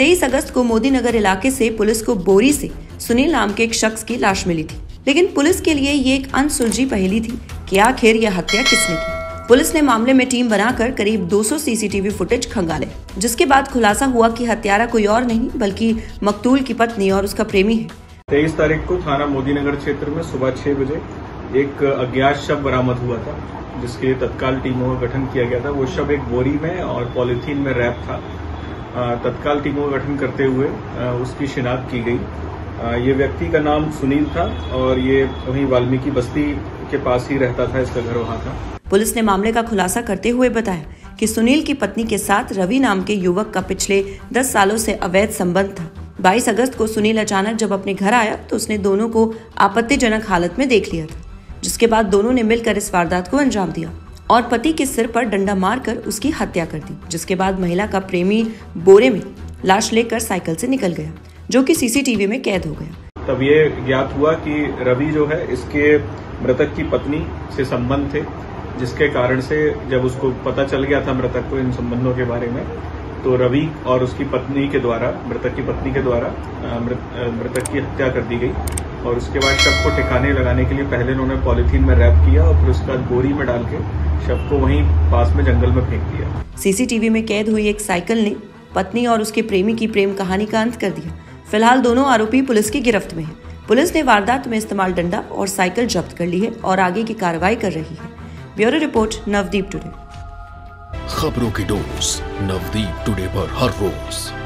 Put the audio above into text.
तेईस अगस्त को मोदी नगर इलाके से पुलिस को बोरी से सुनील नाम के एक शख्स की लाश मिली थी। लेकिन पुलिस के लिए ये एक अनसुलझी पहेली थी कि आखिर यह हत्या किसने की। पुलिस ने मामले में टीम बनाकर करीब 200 सीसीटीवी फुटेज खंगाले, जिसके बाद खुलासा हुआ कि हत्यारा कोई और नहीं, बल्कि मकतूल की पत्नी और उसका प्रेमी है। तेईस तारीख को थाना मोदी नगर क्षेत्र में सुबह छह बजे एक अज्ञात शव बरामद हुआ था, जिसके लिए तत्काल टीमों का गठन किया गया था। वो शव एक बोरी में और पॉलिथीन में रैप था। तत्काल टीमों का गठन करते हुए उसकी शिनाख्त की गई। ये व्यक्ति का नाम सुनील था और ये वहीं वाल्मीकि बस्ती के पास ही रहता था, इसका घर वहाँ था। पुलिस ने मामले का खुलासा करते हुए बताया कि सुनील की पत्नी के साथ रवि नाम के युवक का पिछले 10 सालों से अवैध संबंध था। 22 अगस्त को सुनील अचानक जब अपने घर आया तो उसने दोनों को आपत्तिजनक हालत में देख लिया था, जिसके बाद दोनों ने मिलकर इस वारदात को अंजाम दिया। और पति के सिर पर डंडा मारकर उसकी हत्या कर दी, जिसके बाद महिला का प्रेमी बोरे में लाश लेकर साइकिल से निकल गया, जो कि सीसीटीवी में कैद हो गया। तब ये ज्ञात हुआ कि रवि जो है, इसके मृतक की पत्नी से संबंध थे, जिसके कारण से जब उसको पता चल गया था मृतक को इन संबंधों के बारे में तो रवि और उसकी पत्नी के द्वारा, मृतक की पत्नी के द्वारा मृतक की हत्या कर दी गई। और उसके बाद शव को ठिकाने लगाने के लिए पहले उन्होंने पॉलिथीन में रैप किया और फिर उसके बाद बोरी में डाल के शव को वहीं पास में जंगल में फेंक दिया। सीसीटीवी में कैद हुई एक साइकिल ने पत्नी और उसके प्रेमी की प्रेम कहानी का अंत कर दिया। फ़िलहाल दोनों आरोपी पुलिस की गिरफ्त में है। पुलिस ने वारदात में इस्तेमाल डंडा और साइकिल जब्त कर ली है और आगे की कार्रवाई कर रही है। Bureau report Navdeep today. खबरों की डोज नवदीप टुडे पर हर रोज।